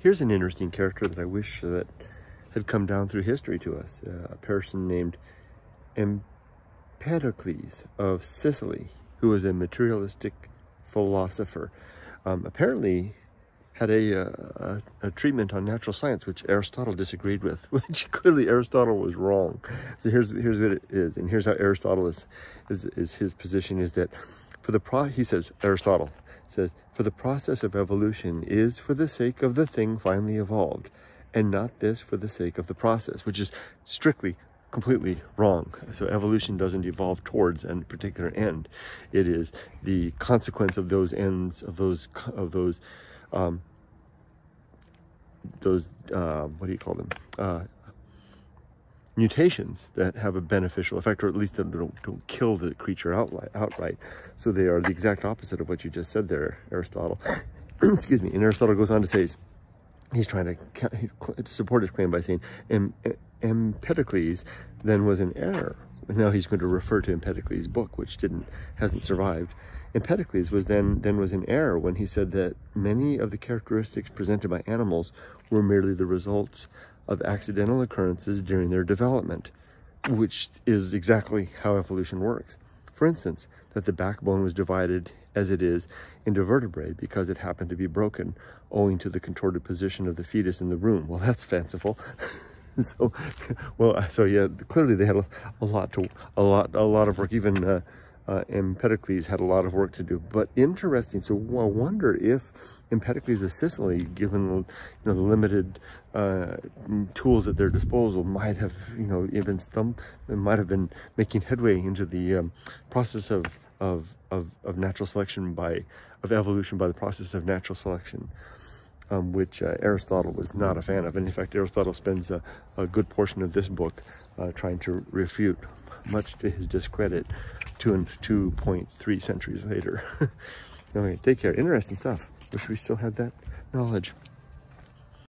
Here's an interesting character that I wish that had come down through history to us. Uh, a person named Empedocles of Sicily, who was a materialistic philosopher. Um, apparently had a, uh, a, a, treatment on natural science, which Aristotle disagreed with, which clearly Aristotle was wrong. So here's, here's what it is. And here's how Aristotle is, is, is his position is that for the pro, he says, Aristotle says, for the process of evolution is for the sake of the thing finally evolved and not this for the sake of the process, which is strictly completely wrong. So evolution doesn't evolve towards a particular end. It is the consequence of those ends, of those, of those, um, those, uh, what do you call them? Uh, mutations that have a beneficial effect, or at least that don't, don't kill the creature outright, outright. So they are the exact opposite of what you just said there, Aristotle. Excuse me. And Aristotle goes on to say, he's trying to support his claim by saying Empedocles then was in error. Now he's going to refer to Empedocles' book, which didn't hasn't survived. Empedocles was then then was in error when he said that many of the characteristics presented by animals were merely the results of accidental occurrences during their development, which is exactly how evolution works. For instance, that the backbone was divided as it is into vertebrae because it happened to be broken owing to the contorted position of the fetus in the room. Well, that's fanciful. so, well, so yeah, clearly they had a, a, lot to, a lot, a lot of work. Even uh, uh, Empedocles had a lot of work to do. But interesting. So I wonder if Empedocles of Sicily, given you know the limited uh, tools at their disposal, might have you know even stump, might have been making headway into the um, process of of, of, of natural selection by, of evolution by the process of natural selection, um, which uh, Aristotle was not a fan of. And in fact, Aristotle spends a, a good portion of this book uh, trying to refute, much to his discredit, two and 2.3 centuries later. okay, take care. Interesting stuff. Wish we still had that knowledge.